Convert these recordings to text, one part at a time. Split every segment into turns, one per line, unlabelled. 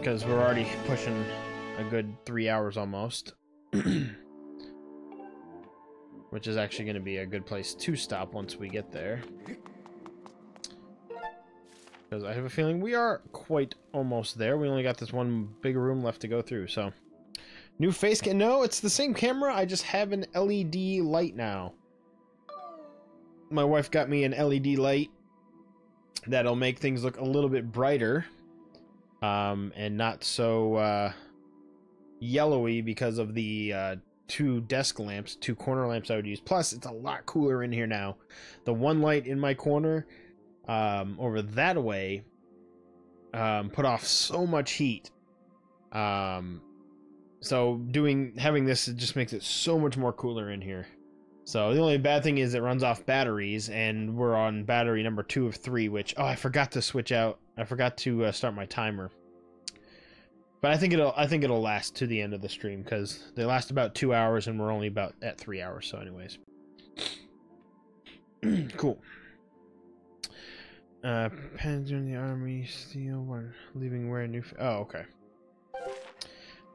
because we're already pushing a good three hours almost. Which is actually going to be a good place to stop once we get there. Because I have a feeling we are quite almost there. We only got this one big room left to go through, so... New face cam? No, it's the same camera. I just have an LED light now. My wife got me an LED light that'll make things look a little bit brighter um, and not so uh, yellowy because of the uh, two desk lamps, two corner lamps I would use. Plus, it's a lot cooler in here now. The one light in my corner um, over that way um, put off so much heat. Um, so doing having this it just makes it so much more cooler in here. So the only bad thing is it runs off batteries, and we're on battery number two of three. Which oh, I forgot to switch out. I forgot to uh, start my timer. But I think it'll I think it'll last to the end of the stream because they last about two hours, and we're only about at three hours. So, anyways, cool. Uh, Pens in the army, steel, one leaving where new. Oh, okay.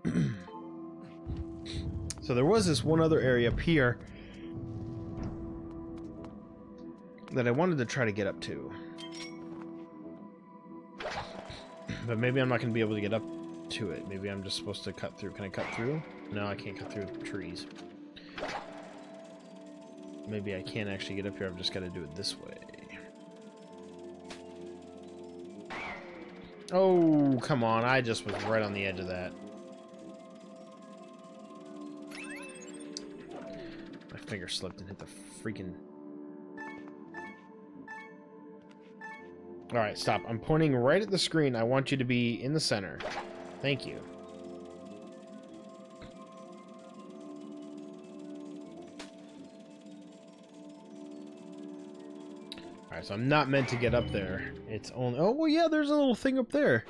so there was this one other area up here that I wanted to try to get up to. But maybe I'm not going to be able to get up to it. Maybe I'm just supposed to cut through. Can I cut through? No, I can't cut through trees. Maybe I can't actually get up here. I've just got to do it this way. Oh, come on. I just was right on the edge of that. My finger slipped and hit the freaking... Alright, stop. I'm pointing right at the screen. I want you to be in the center. Thank you. Alright, so I'm not meant to get up there. It's only... Oh, well, yeah, there's a little thing up there.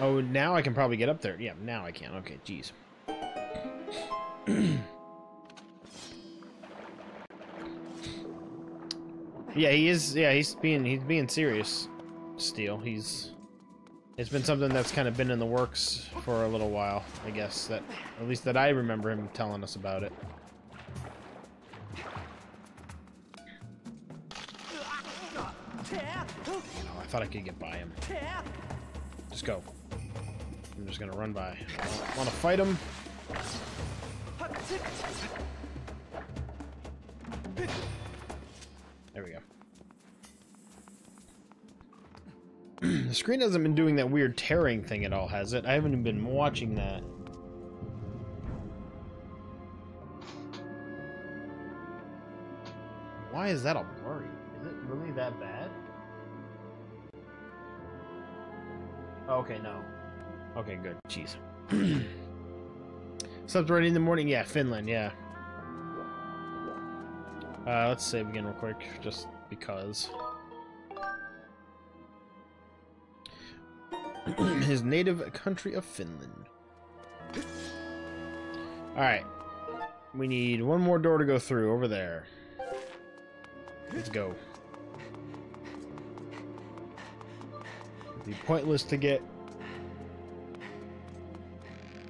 Oh, now I can probably get up there. Yeah, now I can. Okay, jeez. yeah, he is... Yeah, he's being... He's being serious, Steel. He's... It's been something that's kind of been in the works for a little while, I guess. That At least that I remember him telling us about it. I thought I could get by him. Just go. I'm just gonna run by. I want to fight him. There we go. Screen hasn't been doing that weird tearing thing at all, has it? I haven't been watching that. Why is that all blurry? Is it really that bad? Oh, okay, no. Okay, good. Jeez. Slept right in the morning? Yeah, Finland, yeah. Uh, let's save again real quick, just because. His native country of Finland. Alright. We need one more door to go through, over there. Let's go. It'd be pointless to get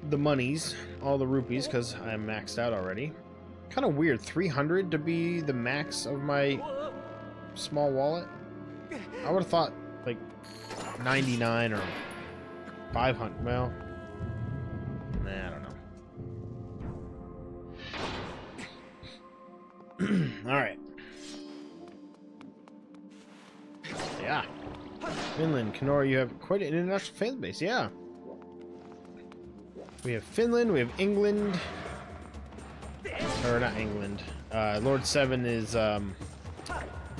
the monies, all the rupees, because I'm maxed out already. Kind of weird, 300 to be the max of my small wallet? I would have thought, like, 99 or 500. Well, nah, I don't know. Alright. Yeah. Finland, Kanor, you have quite an international fan base. Yeah. We have Finland, we have England. Or not England. Uh, Lord Seven is, um...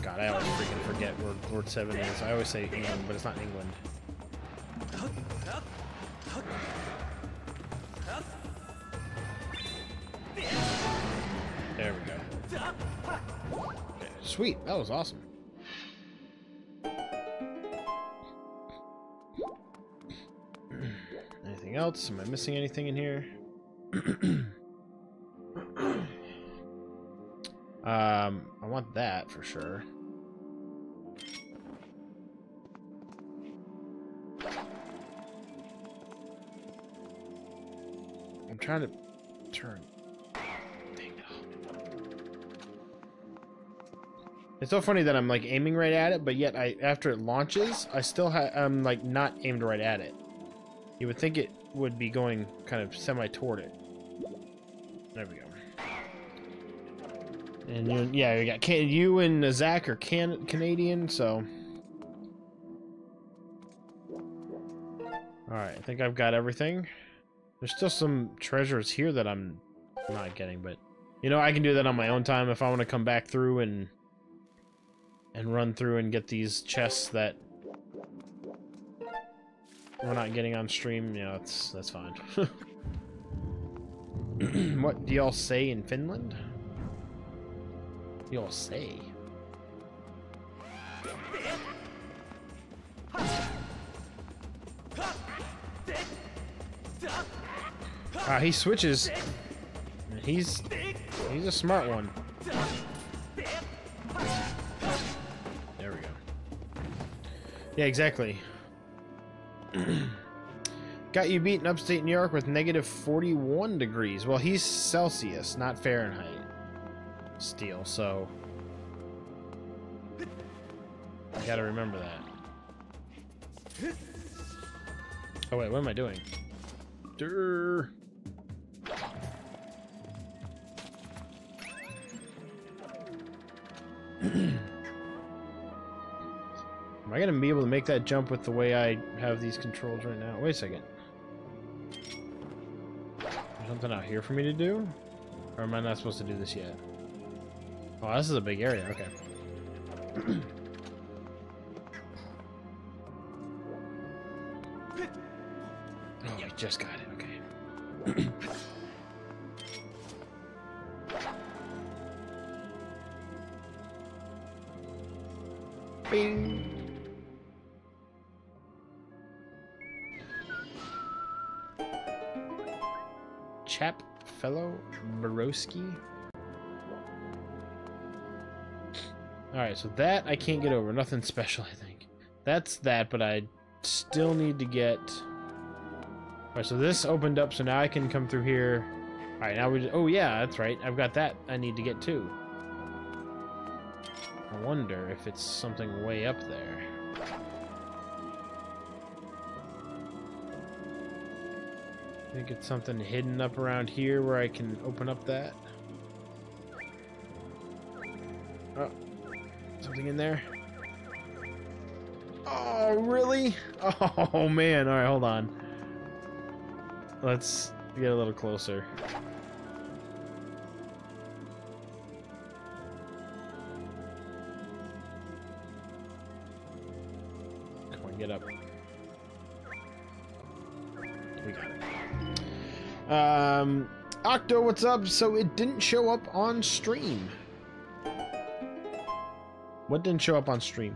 God, I always freaking forget where Lord Seven is. I always say England, but it's not England. sweet. That was awesome. anything else? Am I missing anything in here? um, I want that for sure. I'm trying to turn It's so funny that I'm like aiming right at it, but yet I after it launches, I still have I'm like not aimed right at it. You would think it would be going kind of semi toward it. There we go. And you, yeah, you got can, you and Zach are can Canadian, so. All right, I think I've got everything. There's still some treasures here that I'm not getting, but you know I can do that on my own time if I want to come back through and and run through and get these chests that we're not getting on stream. Know, that's that's fine. what do y'all say in Finland? Y'all say? Ah, he switches. He's he's a smart one. Yeah, exactly. Got you beat in upstate New York with negative 41 degrees. Well, he's Celsius, not Fahrenheit. Steel, so... I gotta remember that. Oh wait, what am I doing? Durr. I gonna be able to make that jump with the way I have these controls right now? Wait a second. There's something out here for me to do? Or am I not supposed to do this yet? Oh, this is a big area, okay. oh, I just got it, okay. Bing! Borowski. Alright, so that I can't get over. Nothing special, I think. That's that, but I still need to get... Alright, so this opened up, so now I can come through here. Alright, now we... Just... Oh, yeah, that's right. I've got that I need to get too. I wonder if it's something way up there. Think it's something hidden up around here where I can open up that. Oh, something in there? Oh, really? Oh, man. All right, hold on. Let's get a little closer. Um, Octo, what's up? So it didn't show up on stream. What didn't show up on stream?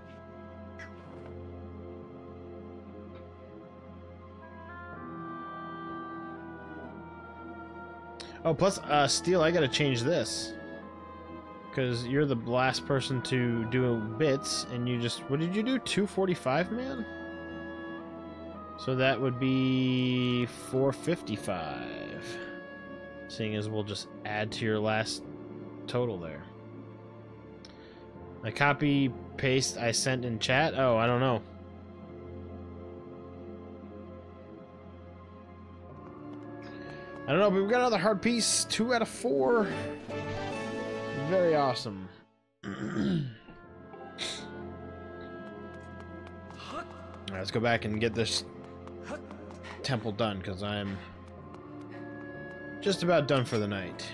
Oh, plus, uh, Steel, I gotta change this. Because you're the last person to do bits, and you just... What did you do? 245, man? So that would be 455. Seeing as we'll just add to your last total there. The copy paste I sent in chat? Oh, I don't know. I don't know, but we've got another hard piece. Two out of four. Very awesome. let's go back and get this temple done, because I'm just about done for the night.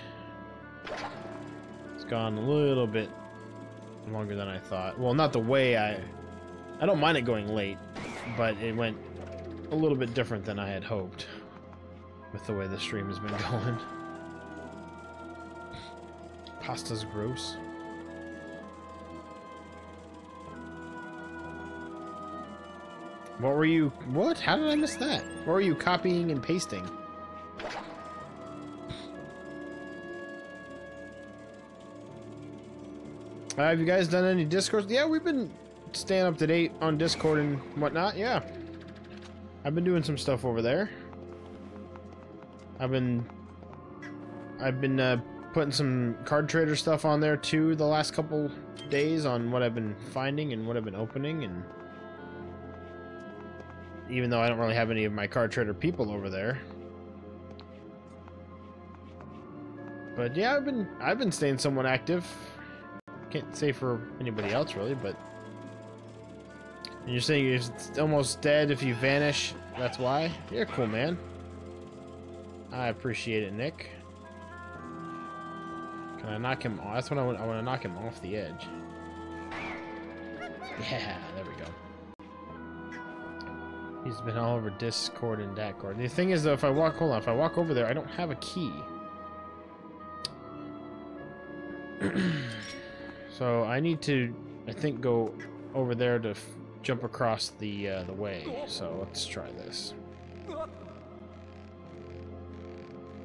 It's gone a little bit longer than I thought. Well, not the way I... I don't mind it going late, but it went a little bit different than I had hoped with the way the stream has been going. Pasta's gross. What were you... What? How did I miss that? What were you copying and pasting? Uh, have you guys done any Discord? Yeah, we've been staying up to date on Discord and whatnot. Yeah. I've been doing some stuff over there. I've been I've been uh, putting some card trader stuff on there too the last couple days on what I've been finding and what I've been opening and even though I don't really have any of my card trader people over there. But yeah, I've been I've been staying somewhat active. Can't say for anybody else really, but and you're saying it's almost dead if you vanish. That's why. You're cool, man. I appreciate it, Nick. Can I knock him off? That's what I want. I want to knock him off the edge. Yeah, there we go. He's been all over Discord and Datcord. The thing is, though, if I walk, hold on, if I walk over there, I don't have a key. so I need to, I think, go over there to jump across the uh, the way. So let's try this.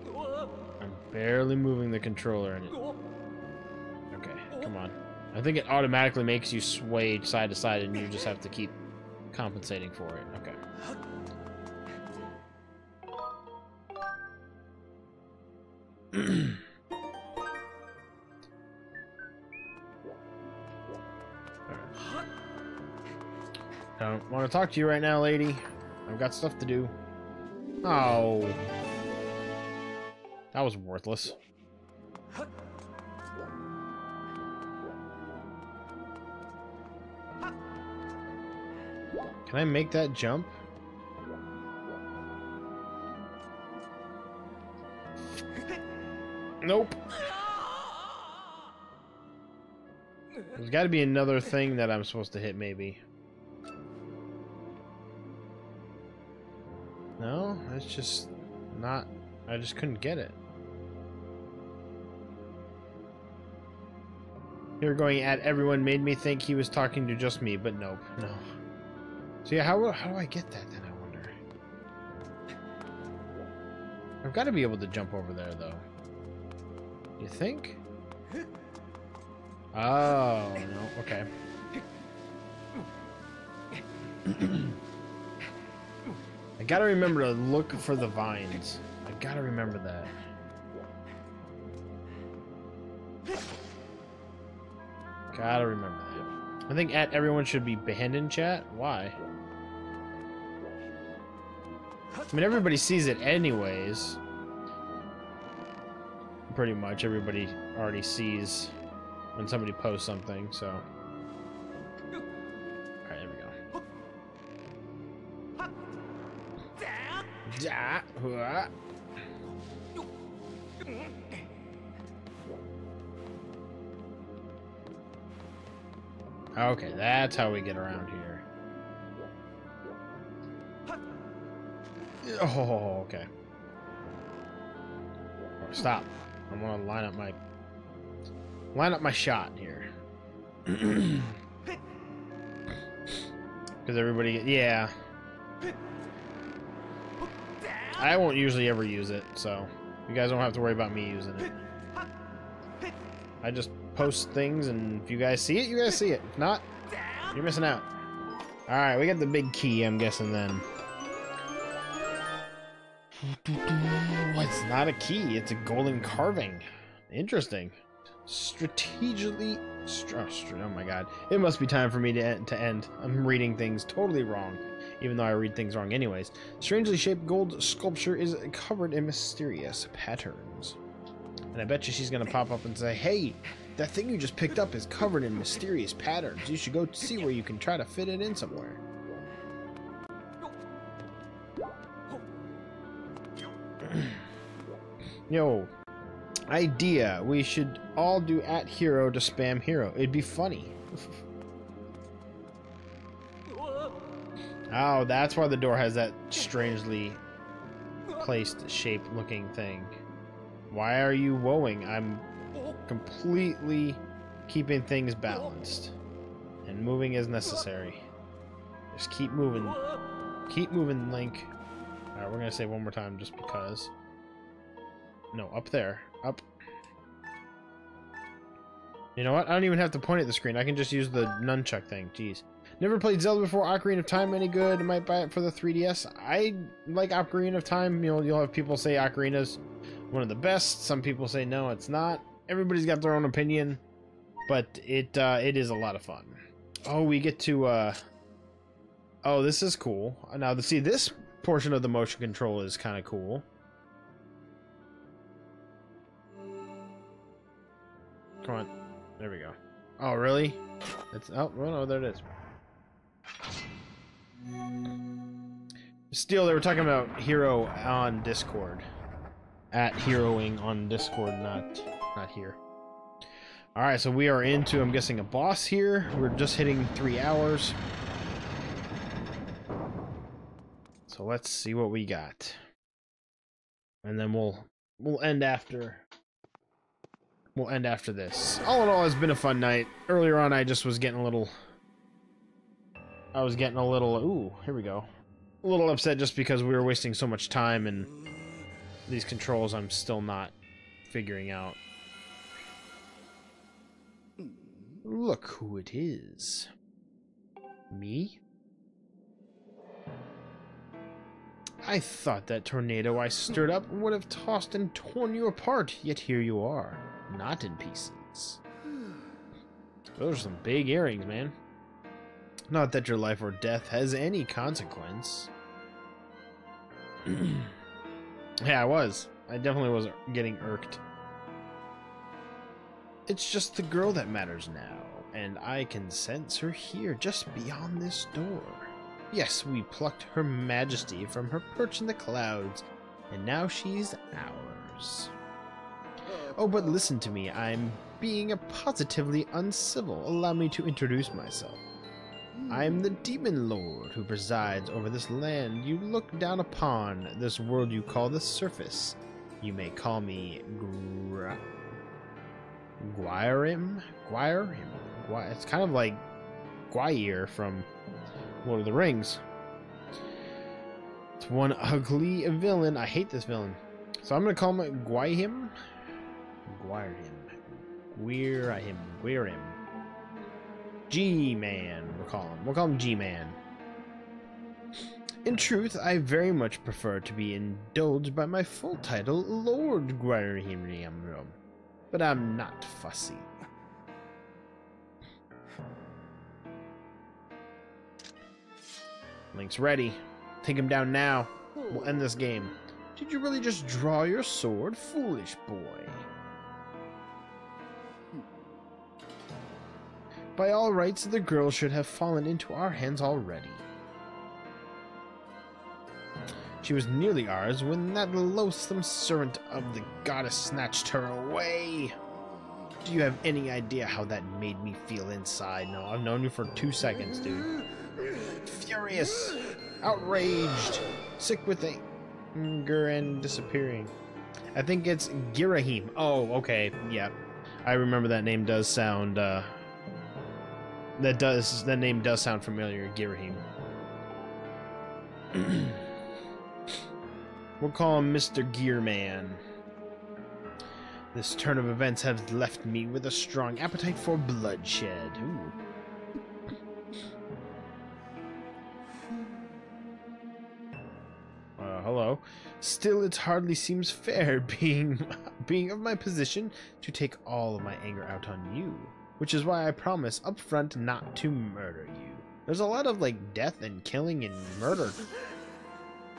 I'm barely moving the controller in it. Okay, come on. I think it automatically makes you sway side to side and you just have to keep compensating for it. Okay. want to talk to you right now, lady. I've got stuff to do. Oh. That was worthless. Can I make that jump? Nope. There's got to be another thing that I'm supposed to hit, maybe. No, it's just not... I just couldn't get it. You're going at everyone made me think he was talking to just me, but nope, no. So yeah, how, how do I get that then, I wonder? I've got to be able to jump over there, though. You think? Oh, no, okay. I gotta remember to look for the vines. I gotta remember that. Gotta remember that. I think at everyone should be banned in chat. Why? I mean, everybody sees it anyways. Pretty much everybody already sees when somebody posts something, so. Okay, that's how we get around here. Oh, okay. Stop. I want to line up my line up my shot here. Because everybody, yeah. I won't usually ever use it, so you guys don't have to worry about me using it. I just post things, and if you guys see it, you guys see it. If not, you're missing out. Alright, we got the big key, I'm guessing then. It's not a key, it's a golden carving. Interesting. Strategically... Oh, oh my god. It must be time for me to to end. I'm reading things totally wrong, even though I read things wrong anyways. Strangely shaped gold sculpture is covered in mysterious patterns. And I bet you she's going to pop up and say, Hey, that thing you just picked up is covered in mysterious patterns. You should go see where you can try to fit it in somewhere. Yo, idea. We should all do at hero to spam hero. It'd be funny. oh, that's why the door has that strangely placed shape looking thing. Why are you woeing? I'm completely keeping things balanced. And moving as necessary. Just keep moving. Keep moving, Link. Alright, we're gonna say one more time just because. No, up there. Up. You know what? I don't even have to point at the screen. I can just use the nunchuck thing. Jeez. Never played Zelda before. Ocarina of Time any good? I might buy it for the 3DS. I like Ocarina of Time. You know, you'll have people say Ocarina's one of the best. Some people say no, it's not. Everybody's got their own opinion, but it uh, it is a lot of fun. Oh, we get to. Uh... Oh, this is cool. Now, to see, this portion of the motion control is kind of cool. Come on. There we go. Oh, really? It's oh, oh no, there it is. Still, they were talking about Hero on Discord. At Heroing on Discord, not not here. Alright, so we are into, I'm guessing, a boss here. We're just hitting three hours. So let's see what we got. And then we'll we'll end after we'll end after this. All in all, it's been a fun night. Earlier on, I just was getting a little... I was getting a little... Ooh, here we go. A little upset just because we were wasting so much time and these controls I'm still not figuring out. Look who it is. Me? I thought that tornado I stirred up would have tossed and torn you apart, yet here you are not in pieces. Those are some big earrings, man. Not that your life or death has any consequence. yeah, I was. I definitely was getting irked. It's just the girl that matters now, and I can sense her here, just beyond this door. Yes, we plucked her majesty from her perch in the clouds, and now she's ours. Oh, but listen to me. I'm being a positively uncivil. Allow me to introduce myself. I am the demon lord who presides over this land you look down upon, this world you call the surface. You may call me Gra... Guirim? Guirim? Gui it's kind of like Gwaihir from Lord of the Rings. It's one ugly villain. I hate this villain. So I'm to call him Gwaihim. Guire him. Guire him. Guire him. G-Man, we'll call him. We'll call him G-Man. In truth, I very much prefer to be indulged by my full title, Lord Guirehim but I'm not fussy. Link's ready. Take him down now. We'll end this game. Did you really just draw your sword, foolish boy? By all rights, the girl should have fallen into our hands already. She was nearly ours when that loathsome servant of the goddess snatched her away. Do you have any idea how that made me feel inside? No, I've known you for two seconds, dude. Furious, outraged, sick with anger and disappearing. I think it's Ghirahim. Oh, okay, yeah. I remember that name does sound uh, that does that name does sound familiar, Ghirahim. we'll call him Mr. Gearman. This turn of events has left me with a strong appetite for bloodshed. Ooh. Uh, hello. Still, it hardly seems fair, being being of my position, to take all of my anger out on you which is why I promise up front not to murder you. There's a lot of like death and killing and murder.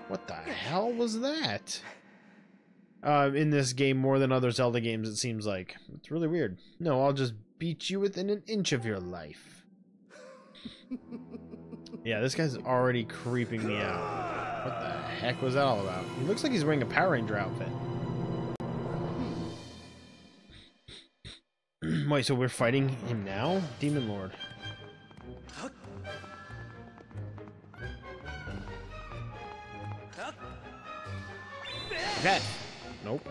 What the hell was that? Uh, in this game more than other Zelda games, it seems like. It's really weird. No, I'll just beat you within an inch of your life. yeah, this guy's already creeping me out. What the heck was that all about? He looks like he's wearing a Power Ranger outfit. Wait, so we're fighting him now? Demon Lord. Okay. Nope.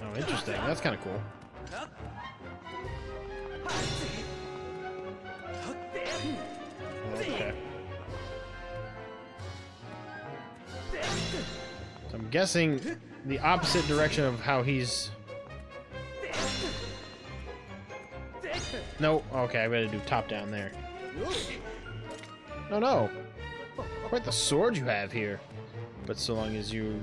Oh, interesting. That's kind of cool. Okay. So I'm guessing the opposite direction of how he's No, okay, I gotta do top down there. No, no. Quite the sword you have here. But so long as you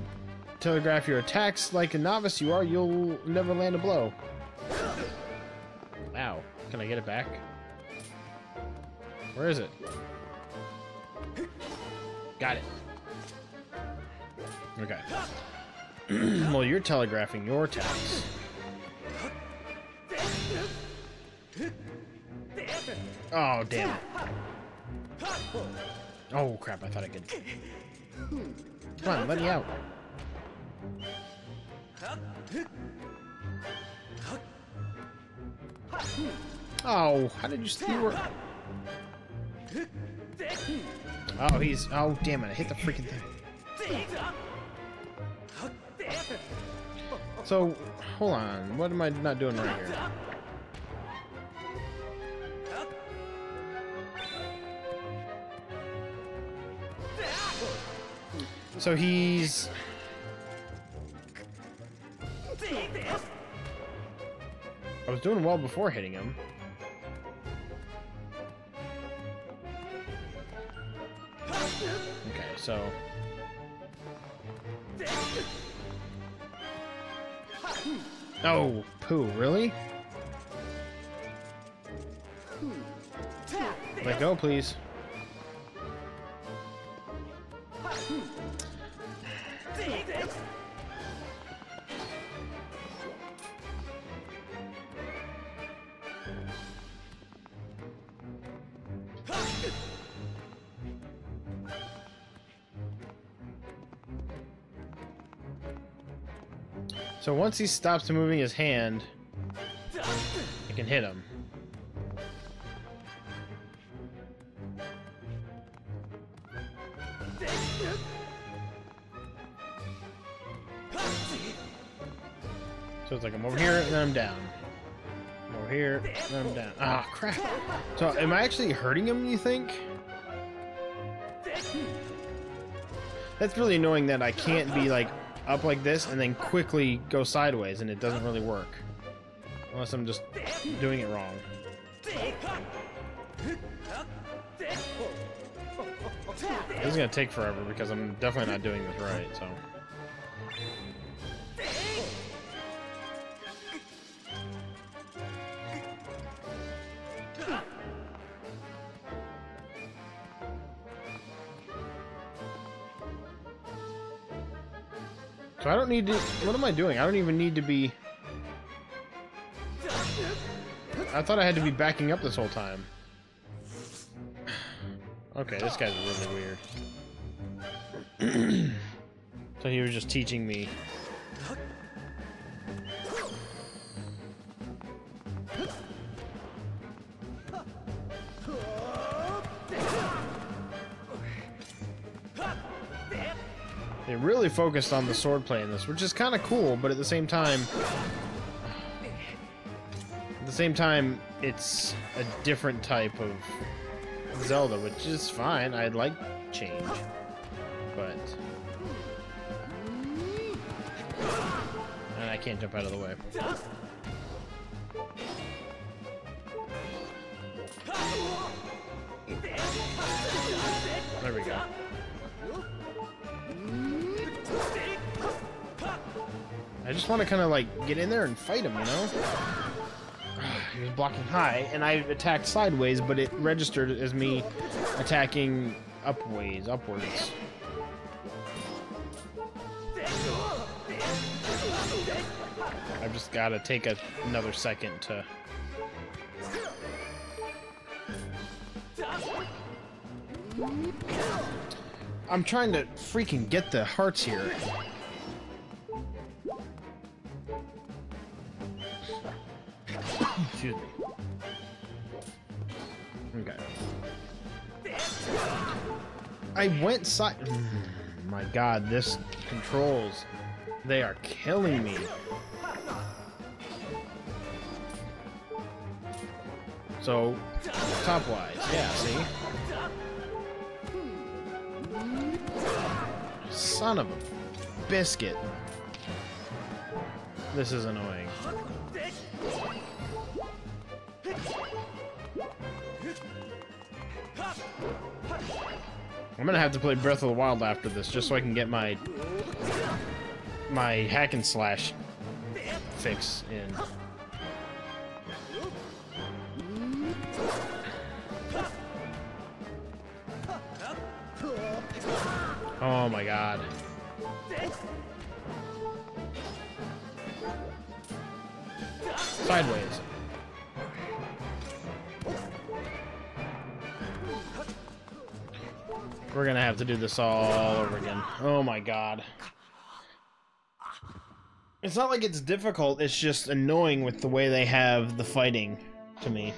telegraph your attacks like a novice you are, you'll never land a blow. Ow. Can I get it back? Where is it? Got it. Okay. well, you're telegraphing your attacks. Oh, damn it. Oh, crap, I thought I could... Come on, let me out. Oh, how did you see steal Oh, he's... Oh, damn it, I hit the freaking thing. So, hold on, what am I not doing right here? So he's... I was doing well before hitting him. Okay, so... Oh, poo, really? Let go, please. So once he stops moving his hand, I can hit him. So it's like I'm over here and then I'm down. I'm over here and then I'm down. Ah, crap. So am I actually hurting him, you think? That's really annoying that I can't be like up like this and then quickly go sideways and it doesn't really work. Unless I'm just doing it wrong. This is gonna take forever because I'm definitely not doing this right, so. Need to... What am I doing? I don't even need to be... I thought I had to be backing up this whole time. Okay, this guy's really weird. so he was just teaching me really focused on the swordplay in this, which is kind of cool, but at the same time... At the same time, it's a different type of Zelda, which is fine. I'd like change. But... And I can't jump out of the way. There we go. I just want to kind of like get in there and fight him, you know? he was blocking high, and I attacked sideways, but it registered as me attacking upways, upwards. I've just got to take a, another second to... I'm trying to freaking get the hearts here. Excuse me. Okay. I went side. My god, this controls. They are killing me. So, top-wise, yeah, see? Son of a biscuit. This is annoying. I'm gonna have to play Breath of the Wild after this, just so I can get my my hack and slash fix in. Oh my god. Sideways. We're gonna have to do this all over again. Oh my god. It's not like it's difficult, it's just annoying with the way they have the fighting to me.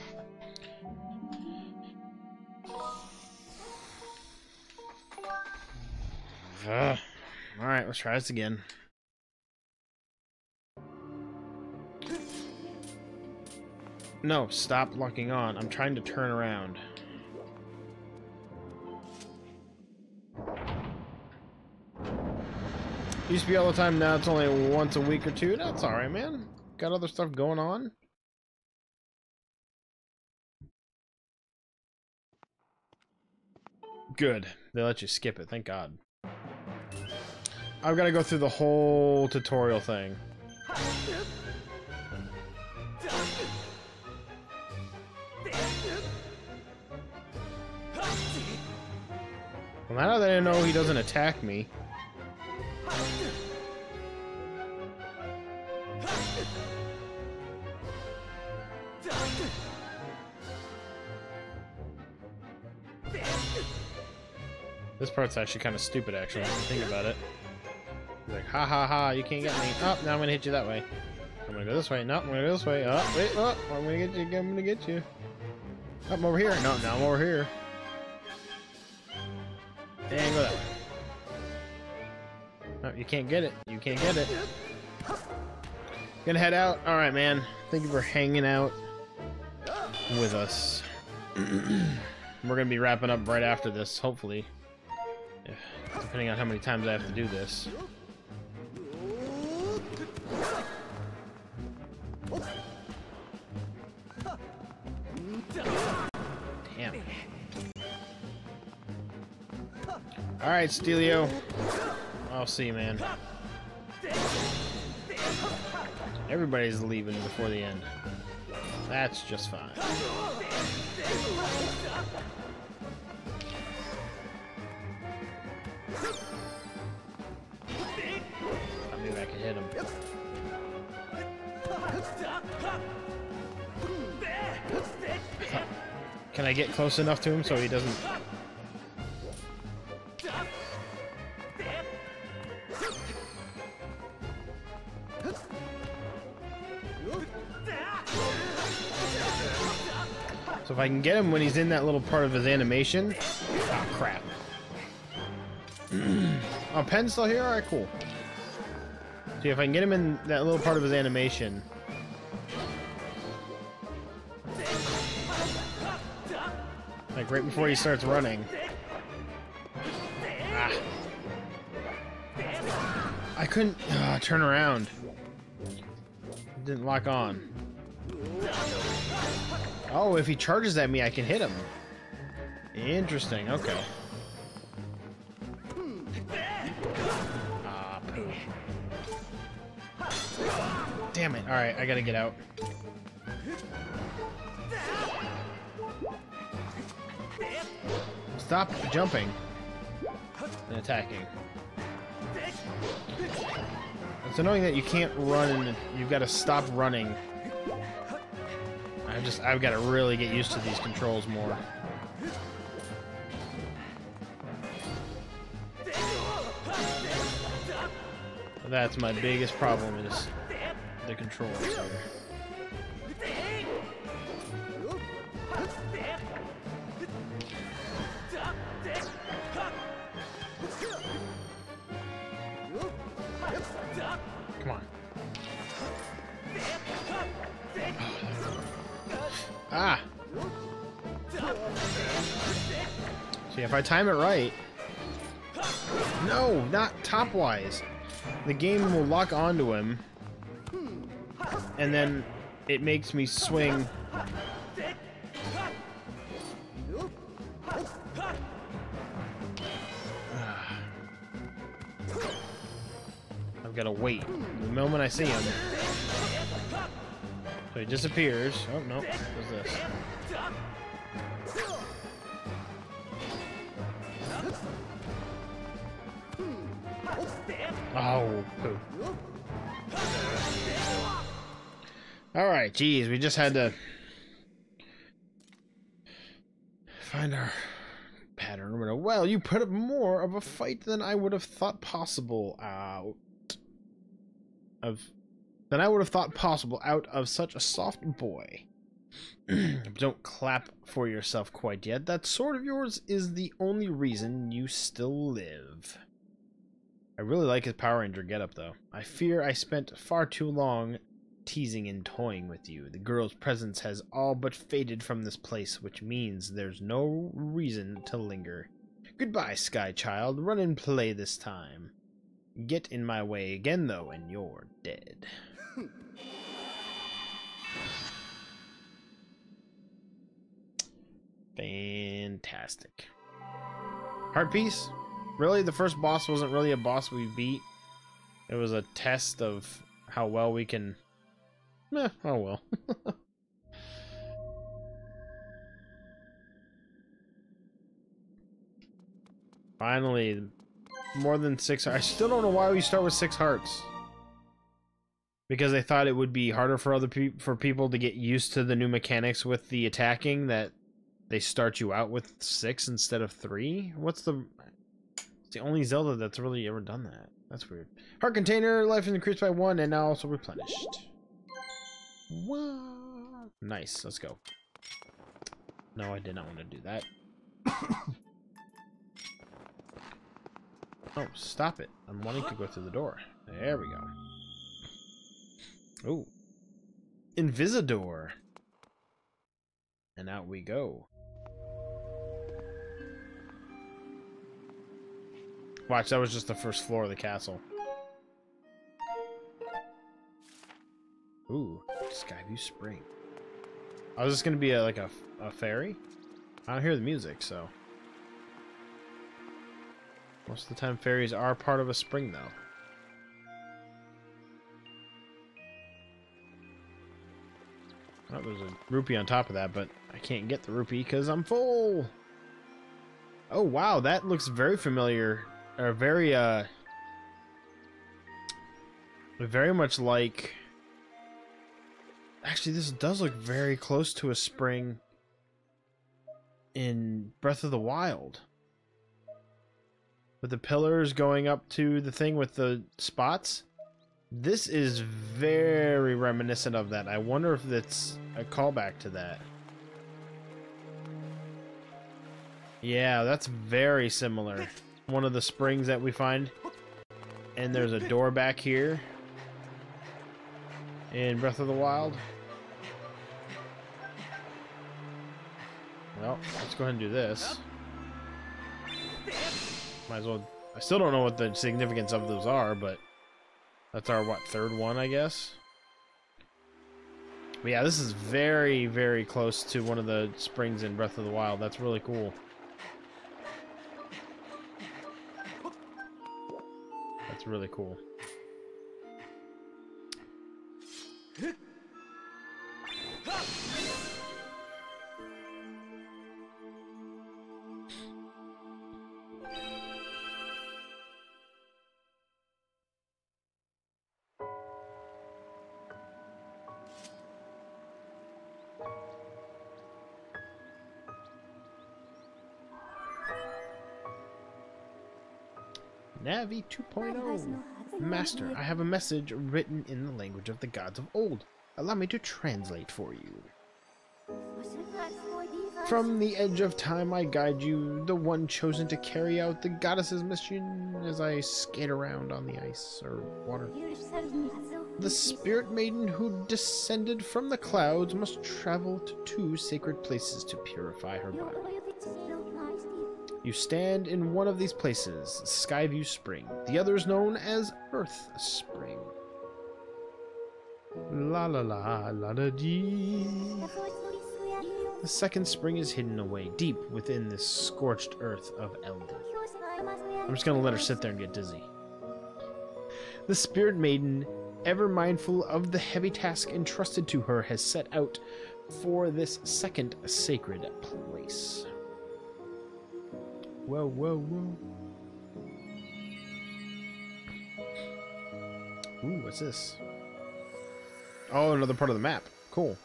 Alright, let's try this again. No, stop locking on. I'm trying to turn around. Used to be all the time, now it's only once a week or two. That's alright, man. Got other stuff going on. Good. They let you skip it, thank God. I've got to go through the whole tutorial thing. Well, now that I know he doesn't attack me. Part's actually kind of stupid, actually, think about it. He's like, ha ha ha, you can't get me. Oh, now I'm gonna hit you that way. I'm gonna go this way. No, I'm gonna go this way. Oh, wait, oh, I'm gonna get you. I'm gonna get you. Oh, I'm over here. No, now I'm over here. And go that way. No, you can't get it. You can't get it. Gonna head out. All right, man. Thank you for hanging out with us. We're gonna be wrapping up right after this, hopefully. Depending on how many times I have to do this. Damn. Alright, Steelio. I'll see you, man. Everybody's leaving before the end. That's just fine. Can I get close enough to him so he doesn't... So if I can get him when he's in that little part of his animation... Oh, crap. oh, Pen's still here? Alright, cool. See, if I can get him in that little part of his animation... Like right before he starts running. Ah. I couldn't uh, turn around. Didn't lock on. Oh, if he charges at me, I can hit him. Interesting, okay. Ah, Damn it. Alright, I gotta get out. Stop jumping and attacking. It's annoying that you can't run and you've got to stop running. I just I've got to really get used to these controls more. That's my biggest problem is the controls here. If I time it right... No, not top-wise. The game will lock onto him, and then it makes me swing I've gotta wait. The moment I see him. So he disappears. Oh, no. What's this? Oh. Alright, geez, we just had to find our pattern. Well, you put up more of a fight than I would have thought possible out of than I would have thought possible out of such a soft boy. Don't clap for yourself quite yet. That sword of yours is the only reason you still live. I really like his Power Ranger getup, though. I fear I spent far too long teasing and toying with you. The girl's presence has all but faded from this place, which means there's no reason to linger. Goodbye, Sky Child. Run and play this time. Get in my way again, though, and you're dead. Fantastic. Heart piece? Really? The first boss wasn't really a boss we beat? It was a test of how well we can... Eh, oh well. Finally, more than six... I still don't know why we start with six hearts. Because they thought it would be harder for other people for people to get used to the new mechanics with the attacking that they start you out with six instead of three. What's the the only Zelda that's really ever done that. That's weird. Heart container, life is increased by one and now also replenished. Nice, let's go. No, I did not want to do that. oh, stop it. I'm wanting to go through the door. There we go. Oh. Invisidor. And out we go. Watch, that was just the first floor of the castle. Ooh, Skyview Spring. Oh, is this gonna be a, like a, a fairy? I don't hear the music, so... Most of the time fairies are part of a spring, though. Oh, there's a rupee on top of that, but I can't get the rupee because I'm full! Oh, wow, that looks very familiar are very uh very much like actually this does look very close to a spring in Breath of the Wild. With the pillars going up to the thing with the spots. This is very reminiscent of that. I wonder if it's a callback to that. Yeah that's very similar one of the springs that we find. And there's a door back here in Breath of the Wild. Well, let's go ahead and do this. Might as well... I still don't know what the significance of those are, but... That's our, what, third one, I guess? But yeah, this is very, very close to one of the springs in Breath of the Wild. That's really cool. That's really cool. Navi 2.0. Master, I have a message written in the language of the gods of old. Allow me to translate for you. From the edge of time I guide you, the one chosen to carry out the goddess's mission as I skate around on the ice or water. The spirit maiden who descended from the clouds must travel to two sacred places to purify her body. You stand in one of these places, Skyview Spring. The other is known as Earth Spring. La la la la da dee. The second spring is hidden away deep within this scorched earth of Eldin. I'm just gonna let her sit there and get dizzy. The Spirit Maiden, ever mindful of the heavy task entrusted to her, has set out for this second sacred place. Whoa, whoa, whoa. Ooh, what's this? Oh, another part of the map. Cool.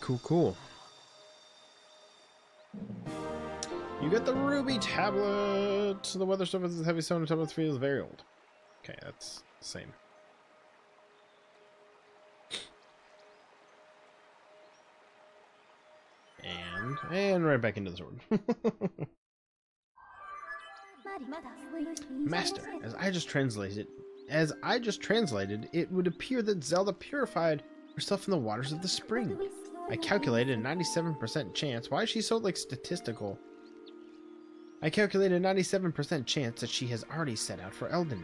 Cool, cool. You get the ruby tablet. The weather surface is heavy stone tablet feels very old. Okay, that's the same. And and right back into the sword. Master, as I just translated, as I just translated, it would appear that Zelda purified herself in the waters of the spring. I calculated a 97% chance. Why is she so like statistical? I calculated a 97% chance that she has already set out for Eldin,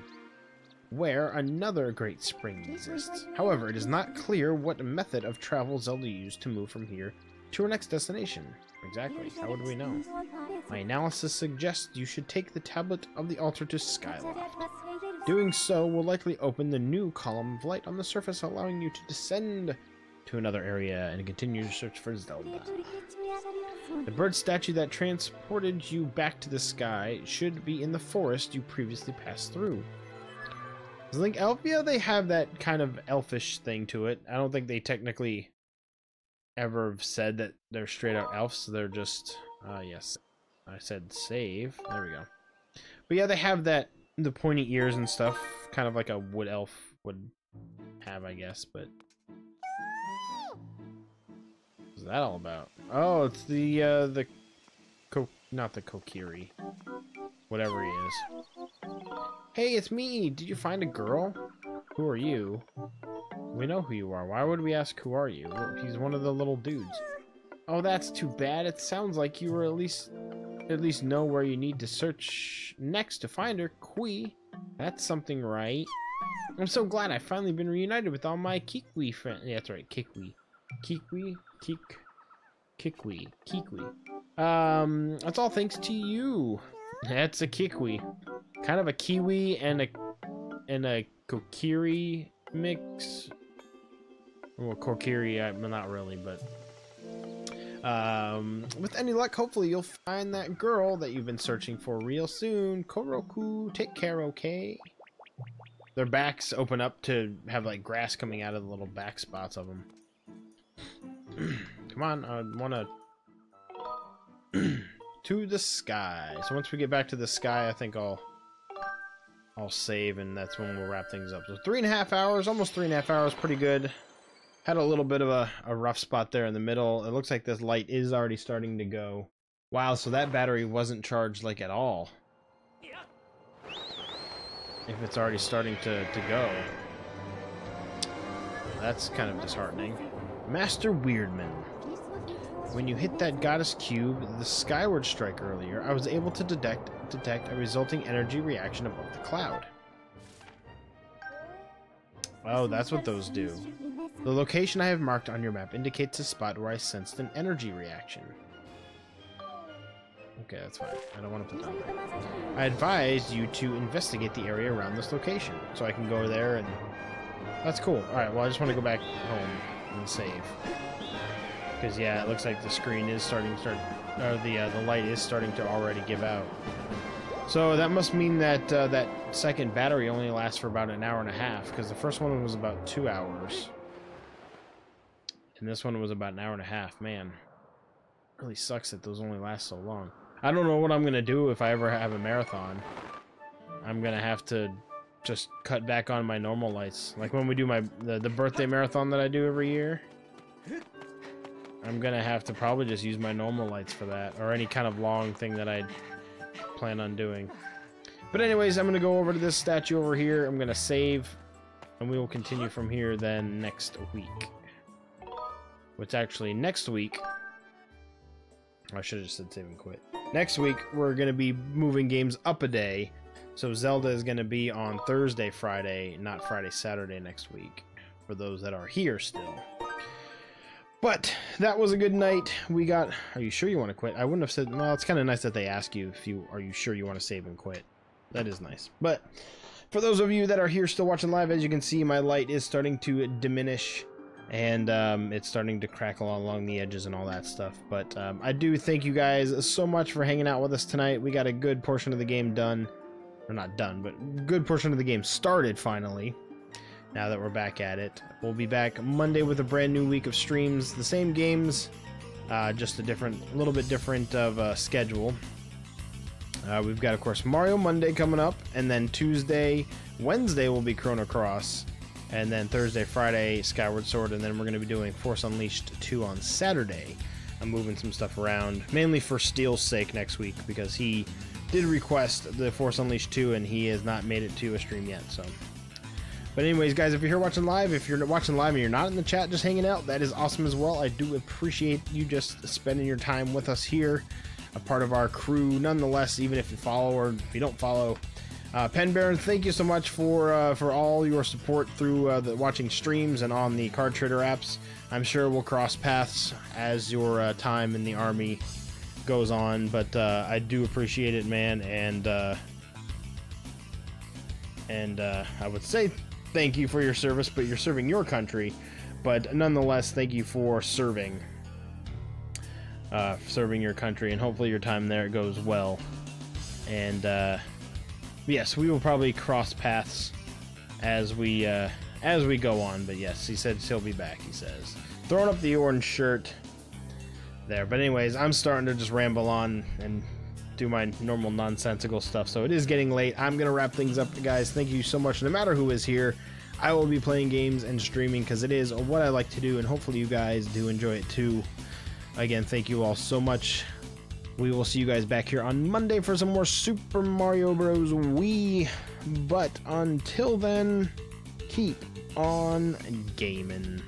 where another great spring exists. However, it is not clear what method of travel Zelda used to move from here to our next destination. Exactly. How would we know? My analysis suggests you should take the tablet of the altar to Skyloft. Doing so will likely open the new column of light on the surface, allowing you to descend to another area and continue your search for Zelda. The bird statue that transported you back to the sky should be in the forest you previously passed through. Link Elfia, they have that kind of elfish thing to it. I don't think they technically ever said that they're straight out elves. They're just, uh, yes, I said save. There we go. But yeah, they have that, the pointy ears and stuff, kind of like a wood elf would have, I guess, but What's that all about? Oh, it's the, uh, the, Ko not the Kokiri. Whatever he is. Hey, it's me! Did you find a girl? Who are you? We know who you are. Why would we ask who are you? He's one of the little dudes. Oh, that's too bad. It sounds like you were at least at least know where you need to search next to find her. Kui. That's something right. I'm so glad I've finally been reunited with all my Kikwi friends. Yeah, that's right, Kikwi. Kikwi? Kik... Kikwi. Kikwi. Um, that's all thanks to you. That's a Kikwi. Kind of a Kiwi and a... and a Kokiri mix. Well, Kokiri, I, not really, but... Um, with any luck, hopefully you'll find that girl that you've been searching for real soon. Koroku, take care, okay? Their backs open up to have, like, grass coming out of the little back spots of them. Come on, I want to... to the sky. So once we get back to the sky, I think I'll... I'll save, and that's when we'll wrap things up. So three and a half hours, almost three and a half hours, pretty good. Had a little bit of a, a rough spot there in the middle. It looks like this light is already starting to go. Wow, so that battery wasn't charged, like, at all. If it's already starting to, to go. That's kind of disheartening. Master Weirdman. When you hit that goddess cube, the skyward strike earlier, I was able to detect detect a resulting energy reaction above the cloud. Oh, that's what those do. The location I have marked on your map indicates a spot where I sensed an energy reaction. Okay, that's fine. I don't want to put that there. I advise you to investigate the area around this location, so I can go there and... That's cool. Alright, well, I just want to go back home and save. Because, yeah, it looks like the screen is starting to start... Or the, uh, the light is starting to already give out. So that must mean that uh, that second battery only lasts for about an hour and a half, because the first one was about two hours. And this one was about an hour and a half. Man, really sucks that those only last so long. I don't know what I'm going to do if I ever have a marathon. I'm going to have to just cut back on my normal lights. Like when we do my the, the birthday marathon that I do every year. I'm going to have to probably just use my normal lights for that. Or any kind of long thing that I plan on doing. But anyways, I'm going to go over to this statue over here. I'm going to save. And we will continue from here then next week. Which actually, next week... I should have just said save and quit. Next week, we're going to be moving games up a day. So Zelda is going to be on Thursday, Friday, not Friday, Saturday next week. For those that are here still. But that was a good night. We got. Are you sure you want to quit? I wouldn't have said. Well, it's kind of nice that they ask you if you are you sure you want to save and quit. that is nice. But for those of you that are here still watching live, as you can see, my light is starting to diminish and um, it's starting to crackle along the edges and all that stuff. But um, I do thank you guys so much for hanging out with us tonight. We got a good portion of the game done. Or not done, but good portion of the game started finally. Now that we're back at it. We'll be back Monday with a brand new week of streams. The same games, uh, just a different, a little bit different of schedule. Uh, we've got, of course, Mario Monday coming up, and then Tuesday, Wednesday will be Chrono Cross, and then Thursday, Friday, Skyward Sword, and then we're going to be doing Force Unleashed 2 on Saturday. I'm moving some stuff around, mainly for Steel's sake next week, because he did request the Force Unleashed 2, and he has not made it to a stream yet, so... But anyways, guys, if you're here watching live, if you're watching live and you're not in the chat just hanging out, that is awesome as well. I do appreciate you just spending your time with us here, a part of our crew, nonetheless, even if you follow or if you don't follow. Uh, Pen Baron, thank you so much for uh, for all your support through uh, the watching streams and on the card trader apps. I'm sure we'll cross paths as your uh, time in the army goes on, but uh, I do appreciate it, man, and uh, and I would say thank you for your service, but you're serving your country. But nonetheless, thank you for serving, serving your country, and hopefully your time there goes well. And yes, we will probably cross paths as we uh, as we go on. But yes, he said he'll be back. He says, throwing up the orange shirt there. But anyways, I'm starting to just ramble on and do my normal nonsensical stuff. So it is getting late. I'm gonna wrap things up, guys. Thank you so much. No matter who is here, I will be playing games and streaming because it is what I like to do, and hopefully you guys do enjoy it too. Again, thank you all so much. We will see you guys back here on Monday for some more Super Mario Bros. Wii. But until then, keep on gaming.